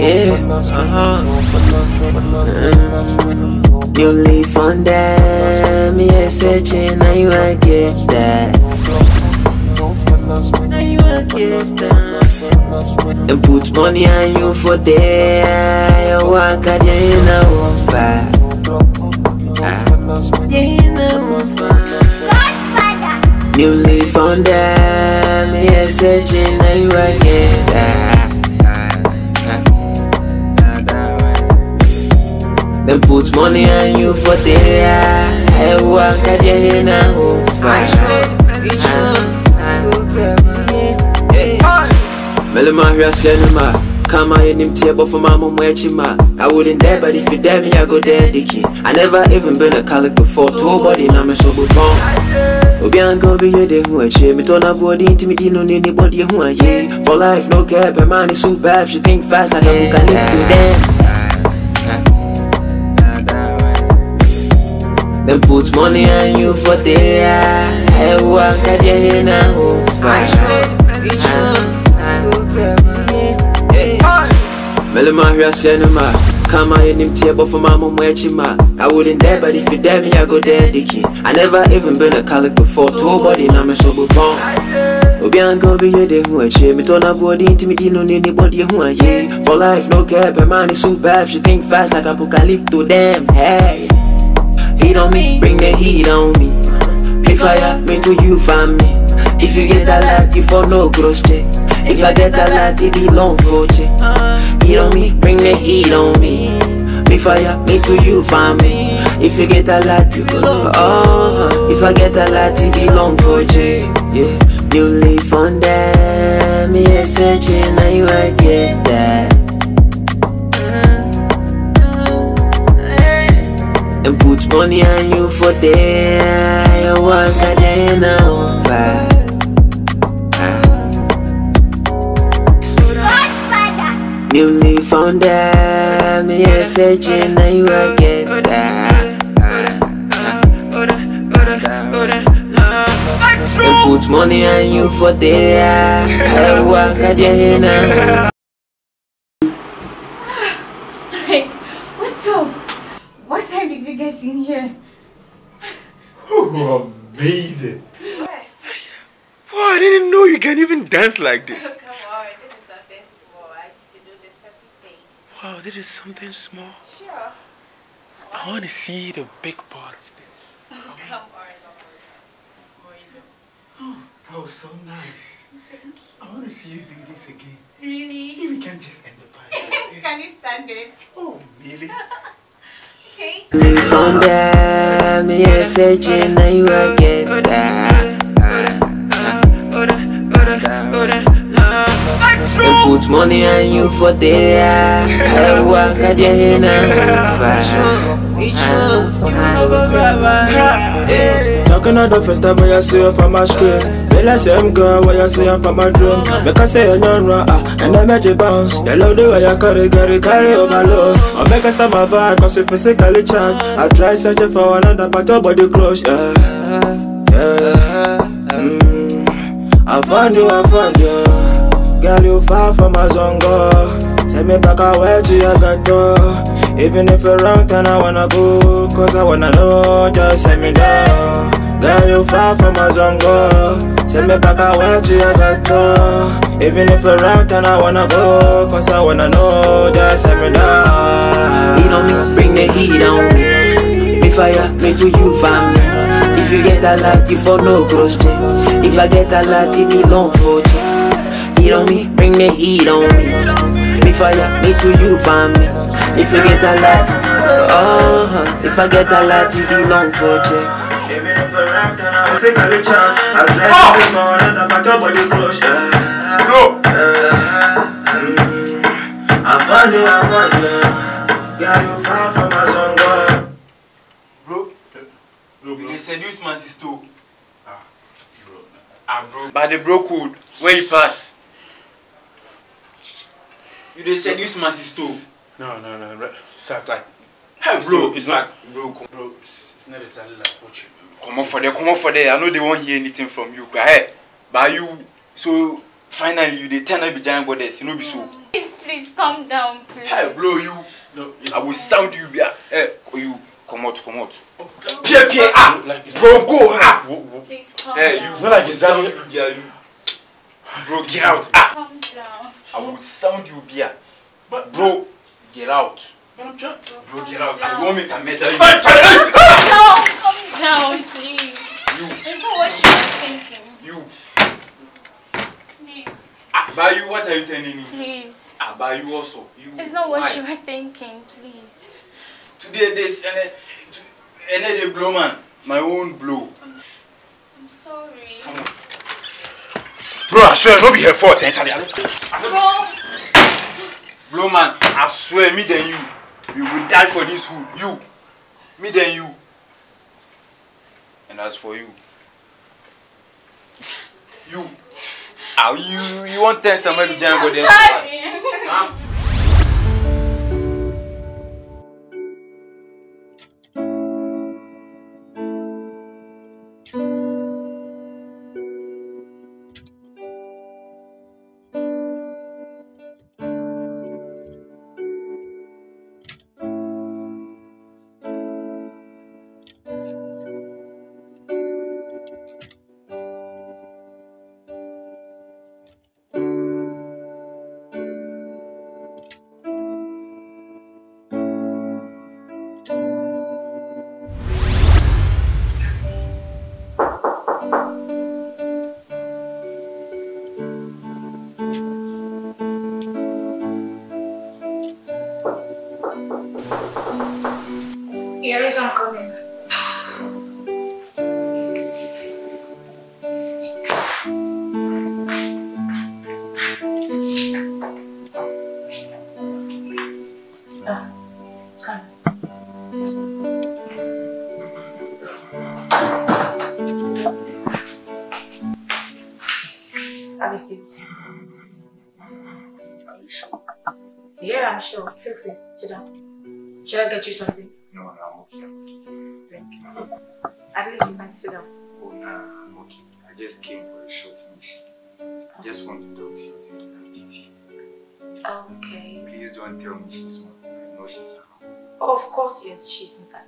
Yeah, uh-huh. You leave on them, yeah, searching, now you I get that. Now you I get that. And put money on you for there, you walk yeah, you know, fire. Yeah, you know, New live on them, yeah, searching, now you I get that. Them put money on you for there. Hey, walk at your hand and hold Mele ma hwɛ aseɛ no ma. Kama yɛnim teɛ bɔfo ma mo mo akyi ma. I wouldn't dare but if you dare me I go there dicky I never even been a colic before. Told body na me so before Obi anka obi yɛ de ho Me turn up body nti me di no ne ne body ho aye For life no care but man is so bad She think fast like I can live to them Them put money on you for there. Hey, walk at your hand and hold Mele ma hwɛ aseɛ no ma. Kama yɛnim teɛ bɔfo ma I wouldn't dare but if you dare me I go there dicky I never even been a colic before Told body na me so before Obi anka obi yɛ de ho akyire Me turn up body nti me di no ne ne body ho aye For life no care but man is so She think fast like apocalypto damn hey Heat on me, bring the heat on me. If fire, me to you family. If you get a lot, you for no cross check. If I get a lot, it be long for check. Heat on me, bring the heat on me. Me fire, me to you family. If you get a lot, it be long. Oh, if I get a lot, it be long for check. Yeah, new leaf on them. Me yeah, searching, now you I get that. And put money on you for there. You walk a day now. New leaf on them. Yeah, searching, now you I get that. And put money on you for there. You walk a day now. Like, what's up? What time did you get in here? Oh, amazing. Wow, I didn't know you can even dance like this. Oh, come on, this is nothing small. I used to do this every day. Wow, this is something small. Sure. I want to see the big part of this. Come on, don't worry. It's more even. Oh, that was so nice. Thank you. I want to see you do this again. Really? See we can just end the party like this. Can you stand it? Oh, really? Okay. Leave on them, yeah, searching, now you I put money on you for there. I walk at your hand and Talking on the first time when you see her from my screen. Feel like same girl when you see her from my dream. Make I say you know ah, and I make you bounce. The love the way you carry, carry, carry over low. I make us start my vibe, cause you physically charged. I try searching for another part of body close, yeah. Yeah. Mm. I found you, I found you. Girl, you far from my zongo. Send me back away to your ghetto. Even if you're wrong, then I wanna go. Cause I wanna know, just send me down. Girl, you far from my zongo. Send me back away to your ghetto. Even if you're wrong, then I wanna go. Cause I wanna know, just send me down. Heat on me, bring the heat on me. Me fire, me to you family. If you get a lot, you for no check. If I get a lot, it be long for check. Heat on me, bring the heat on me. Me fire, me to you family. If you get a lot, oh, if I get a lot, it be long for check. I part of body close, yeah. Bro, I found you, I found you. Girl, you far from my zongo. bro, bro, They seduce my sister. ah, bro. But the bro code, where he pass? You they seduce my sister. No, no, no, bro. Sir, like, Hey, bro, it's not, bro. come- bro, it's it's not exactly like what you. Come on for there, come on for there. I know they won't hear anything from you. But hey, but you, So finally you dey turn up be giant goddess, you know be so. Please, please calm down, please. Hey, blow you. No, I will sound you be Hey, you come out, come out. Pierre, Pierre, ah, bro, go, ah. Please calm Hey, down. you. It's not like it's sound that- you, be you. Bro, get out, ah. Calm down. I will sound you, beer. But Bro, get out. but I'm trying. Bro, get out. I won't make a medal. Calm down, calm down, please. You, It's not what you are thinking. you. Please, Ah, by you, what are you telling me? please. Ah, by you also. You. It's not what Why? you were thinking, please. Today this and then, to- and then they blow man. My own blow. I'm sorry. Come on. Bro, I swear, no be her fault. Eh. Bro, Blow man, I swear, me than you. We will die for this hood. You. Me than you. And as for you. You. Ah, you, you want to ten somewhere to go I'm there? sorry. Huh? Seat. Are you sure? Yeah, I'm sure. Feel free. Sit down. Should I get you something? No, no, I'm okay. Thank you. At least you can sit down. Oh, no, I'm okay. I just came for a short mission. I just want to talk to your sister, Titi. Okay. Please don't tell me she's not. I know she's around. Oh, of course, yes, she's inside.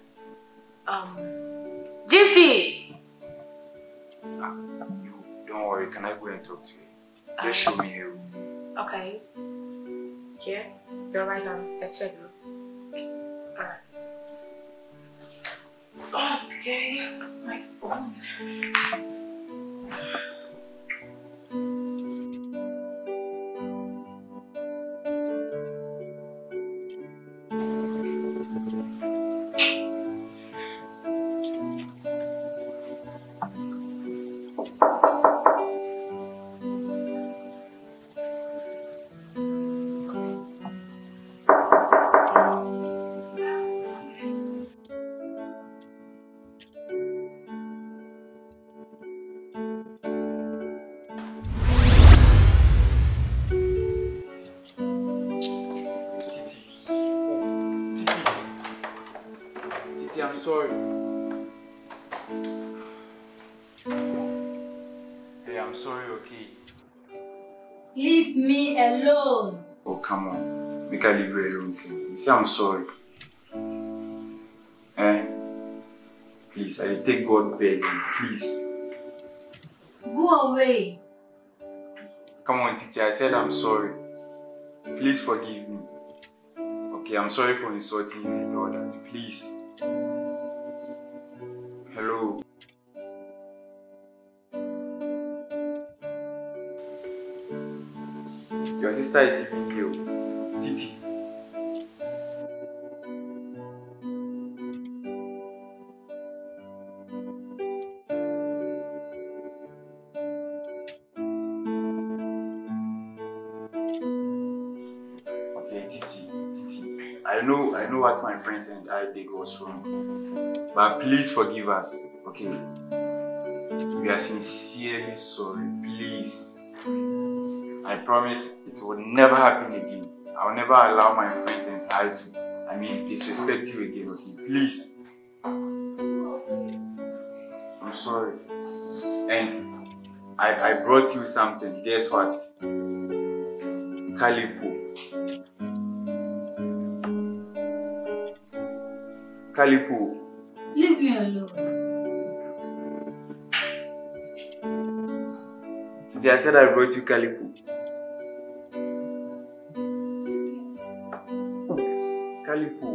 Um, JC! Ah, you, don't worry. Can I go and talk to her? Just show me room. Okay. Here, the right on third room. Alright. Oh, okay, my phone. I'm sorry, okay? Leave me alone. Oh, come on. Make I leave you alone. You say I'm sorry. Eh? Please, I will take God beg you. Please. Go away. Come on, Titi. I said I'm sorry. Please forgive me. Okay, I'm sorry for insulting you and all that. Please. Hello. Your sister is even here. Titi. Okay, Titi, Titi. I know, I know what my friends and I did was wrong. But please forgive us, okay? We are sincerely sorry. Please. I promise it will never happen again. I'll never allow my friends and I to, I mean, disrespect you again, okay? Please. I'm sorry. And I, I brought you something. Guess what? Calipo. Calipo. Leave me alone. See, I said I brought you Calipo. Calipo.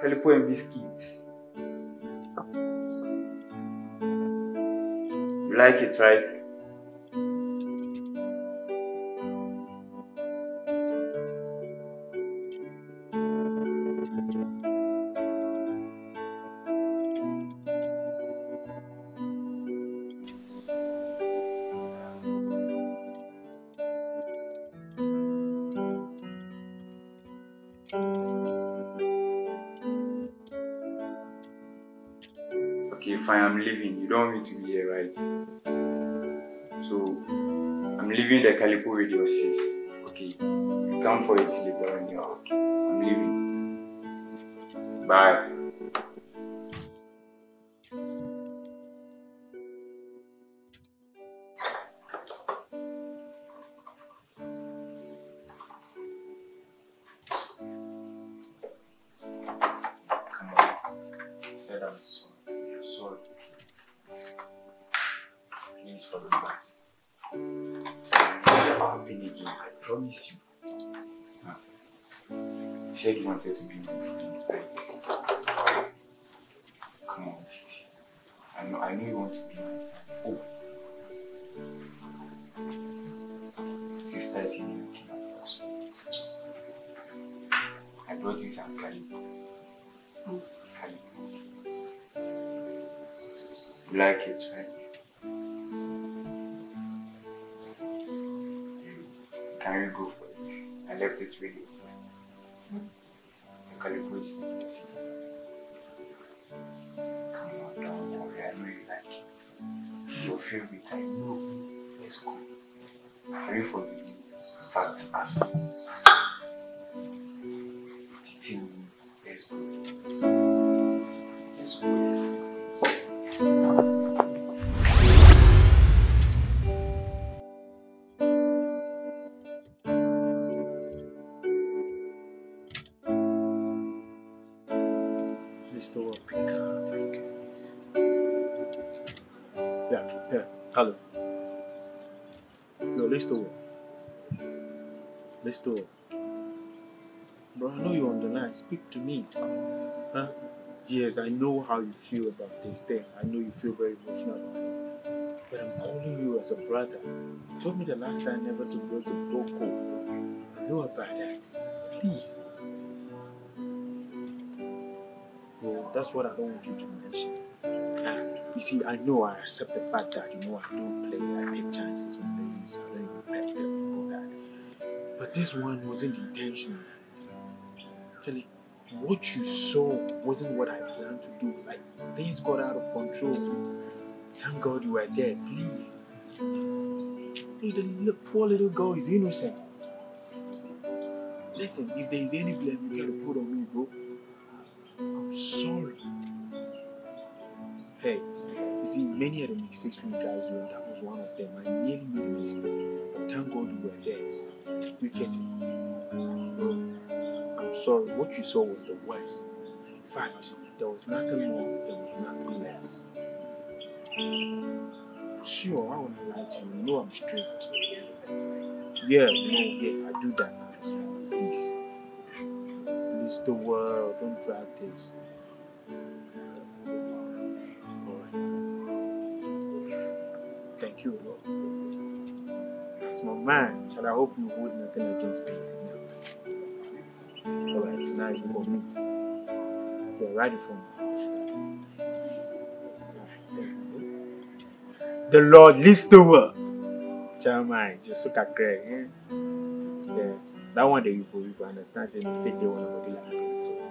Calipo and biscuits. You like it, right? Okay, fine, I'm leaving. You don't want me to be here, right? So, I'm leaving the Calipo with your sis. Okay, you come for when you're okay. I'm leaving. Bye. Said I'm sorry. I'm sorry. Please forgive us. It will never happen again. I promise you. Huh. You said you wanted to be my friend, right? Come on, Titi. I know, I know you want to be my. Oh. Sister is in the looking at us. I brought you some calipo. Calipo. You like it, right? Can you go for it? I left it with your sister. Calipo is with your sister. Come on, don't worry. I know you like it. It's your favorite. I know. Let's go. You forgiving me? In fact, us. Titi, let's go. Let's go. Mr. You. Yeah, yeah, hello. Yo, let's. Bro, I know you're on the line. Speak to me. Huh? Yes, I know how you feel about this thing. I know you feel very emotional about it. But I'm calling you as a brother. You told me the last time never to break the bro code. I know about that. Please. Bro, that's what I don't want you to mention. You see, I know I accept the fact that you know I don't play, I take chances on ladies, I don't even them all that. But this one wasn't intentional. Actually, what you saw wasn't what I planned to do. Like things got out of control. Thank God you were there, please. The poor little girl is innocent. Listen, if there is any blame you can put on me, bro, I'm sorry. Hey, you see, many of the mistakes we guys made, that was one of them. I nearly made a mistake. But thank God you were there. You get it. Bro, sorry. What you saw was the worst. Fact, there was nothing more, there was nothing less. Sure, I wouldn't lie to you. You know I'm strict. Yeah, no, yeah, I do that. Please. Please, the world, don't drag this. Alright. Thank you, bro. That's my man. Shall I hope you hold nothing against me? Go meet. You're ready for me. The Lord listen to her. Jeremiah, just look at Craig. Eh? Yeah, that one day you you for understand say mistake they want to body like happen. So,